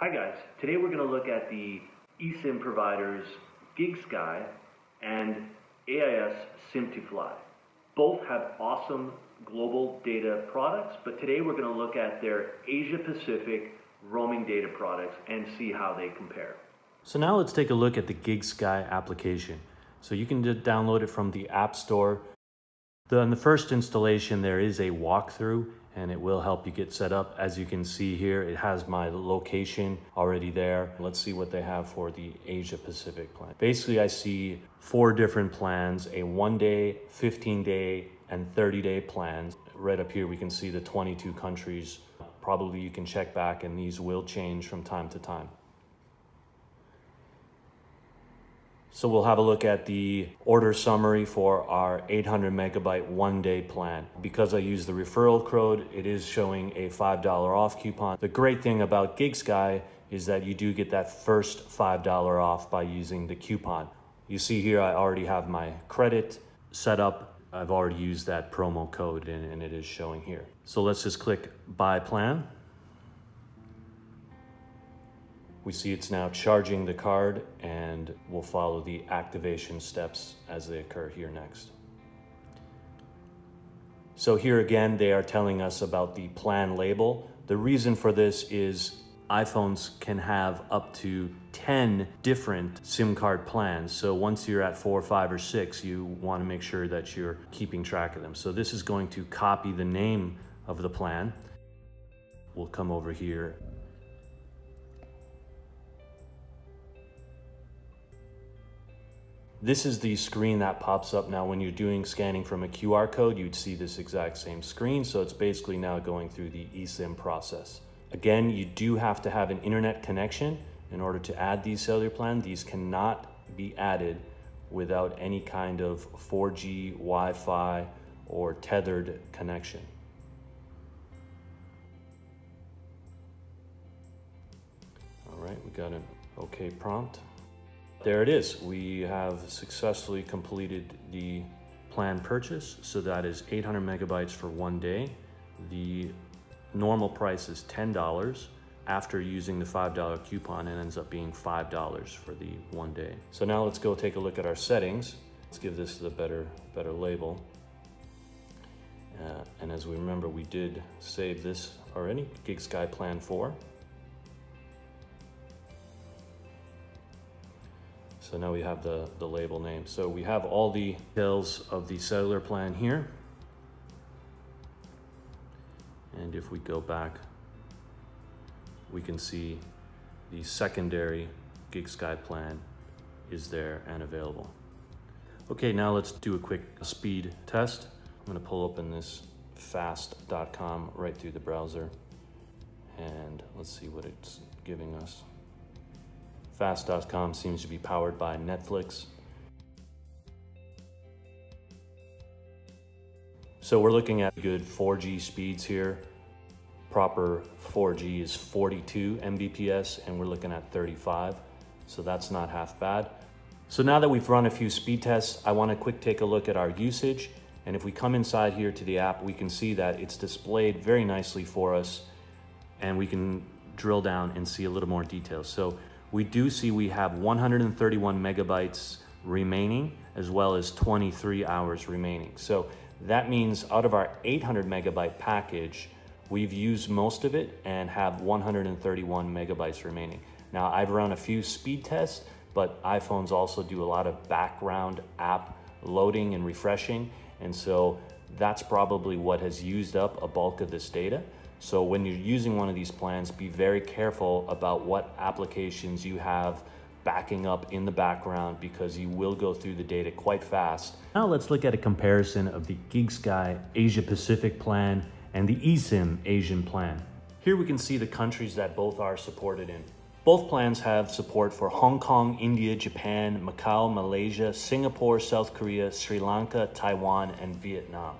Hi guys, today we're going to look at the eSIM providers GigSky and AIS SIM2Fly. Both have awesome global data products, but today we're going to look at their Asia Pacific roaming data products and see how they compare. So now let's take a look at the GigSky application. So you can download it from the App Store. The, in the first installation, there is a walkthrough and it will help you get set up. As you can see here, it has my location already there. Let's see what they have for the Asia Pacific plan. Basically, I see four different plans, a one day, 15 day, and 30 day plans. Right up here, we can see the 22 countries. Probably you can check back and these will change from time to time. So we'll have a look at the order summary for our 800 megabyte one day plan. Because I use the referral code, it is showing a $5 off coupon. The great thing about GigSky is that you do get that first $5 off by using the coupon. You see here, I already have my credit set up. I've already used that promo code and, and it is showing here. So let's just click buy plan. We see it's now charging the card and we'll follow the activation steps as they occur here next. So here again, they are telling us about the plan label. The reason for this is iPhones can have up to 10 different SIM card plans. So once you're at four, five, or six, you want to make sure that you're keeping track of them. So this is going to copy the name of the plan. We'll come over here This is the screen that pops up now when you're doing scanning from a QR code, you'd see this exact same screen. So it's basically now going through the eSIM process. Again, you do have to have an internet connection in order to add these cellular plans. These cannot be added without any kind of 4G, Wi-Fi, or tethered connection. All right, we got an OK prompt. There it is. We have successfully completed the plan purchase. So that is 800 megabytes for one day. The normal price is $10. After using the $5 coupon, it ends up being $5 for the one day. So now let's go take a look at our settings. Let's give this a better, better label. Uh, and as we remember, we did save this already, GigSky Plan 4. So now we have the, the label name. So we have all the details of the cellular plan here. And if we go back, we can see the secondary GigSky plan is there and available. Okay, now let's do a quick speed test. I'm gonna pull open this fast.com right through the browser and let's see what it's giving us. Fast.com seems to be powered by Netflix. So we're looking at good 4G speeds here. Proper 4G is 42 Mbps and we're looking at 35. So that's not half bad. So now that we've run a few speed tests, I wanna quick take a look at our usage. And if we come inside here to the app, we can see that it's displayed very nicely for us and we can drill down and see a little more detail. So we do see we have 131 megabytes remaining as well as 23 hours remaining. So that means out of our 800 megabyte package, we've used most of it and have 131 megabytes remaining. Now I've run a few speed tests, but iPhones also do a lot of background app loading and refreshing. And so that's probably what has used up a bulk of this data. So when you're using one of these plans, be very careful about what applications you have backing up in the background because you will go through the data quite fast. Now let's look at a comparison of the GigSky Asia Pacific plan and the eSIM Asian plan. Here we can see the countries that both are supported in. Both plans have support for Hong Kong, India, Japan, Macau, Malaysia, Singapore, South Korea, Sri Lanka, Taiwan, and Vietnam.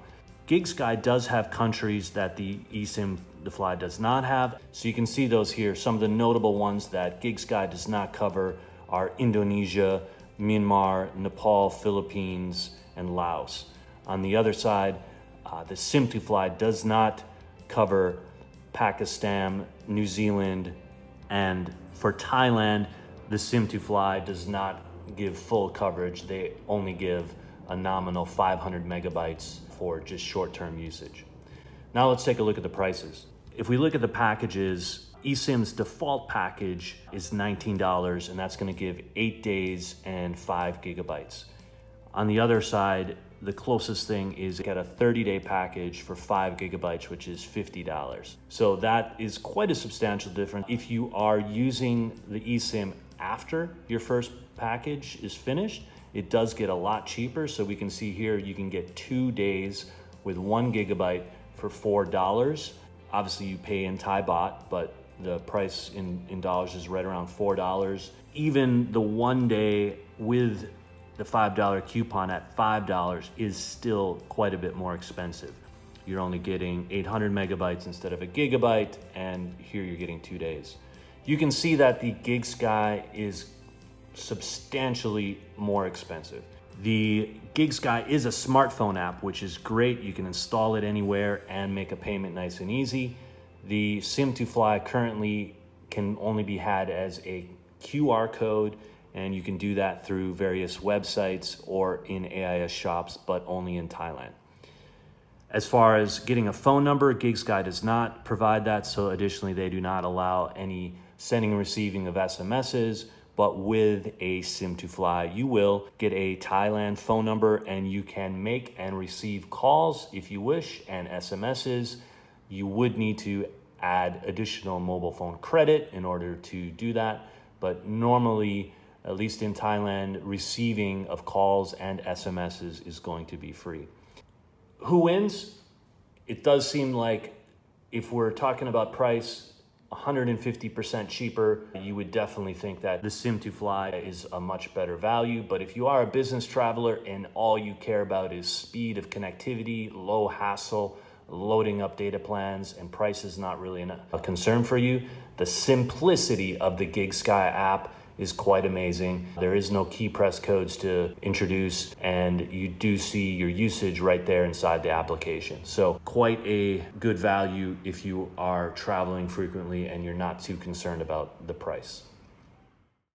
GigSky does have countries that the eSIM the Fly does not have. So you can see those here. Some of the notable ones that GigSky does not cover are Indonesia, Myanmar, Nepal, Philippines, and Laos. On the other side, uh, the SIM2Fly does not cover Pakistan, New Zealand, And for Thailand, the Sim2Fly does not give full coverage. They only give a nominal 500 megabytes for just short-term usage. Now let's take a look at the prices. If we look at the packages, eSIM's default package is $19 and that's gonna give eight days and five gigabytes. On the other side, the closest thing is get a 30 day package for five gigabytes, which is $50. So that is quite a substantial difference. If you are using the eSIM after your first package is finished, it does get a lot cheaper. So we can see here, you can get two days with one gigabyte for $4. Obviously you pay in Thai baht, but the price in, in dollars is right around $4. Even the one day with the $5 coupon at $5 is still quite a bit more expensive. You're only getting 800 megabytes instead of a gigabyte, and here you're getting two days. You can see that the GigSky is substantially more expensive. The GigSky is a smartphone app, which is great. You can install it anywhere and make a payment nice and easy. The Sim2Fly currently can only be had as a QR code and you can do that through various websites or in AIS shops, but only in Thailand. As far as getting a phone number, GigSky does not provide that, so additionally, they do not allow any sending and receiving of SMSs, but with a Sim2Fly, you will get a Thailand phone number and you can make and receive calls if you wish and SMSs. You would need to add additional mobile phone credit in order to do that, but normally at least in Thailand, receiving of calls and SMSs is going to be free. Who wins? It does seem like if we're talking about price, 150% cheaper, you would definitely think that the Sim2Fly is a much better value. But if you are a business traveler and all you care about is speed of connectivity, low hassle, loading up data plans, and price is not really a concern for you, the simplicity of the GigSky app is quite amazing. There is no key press codes to introduce and you do see your usage right there inside the application. So quite a good value if you are traveling frequently and you're not too concerned about the price.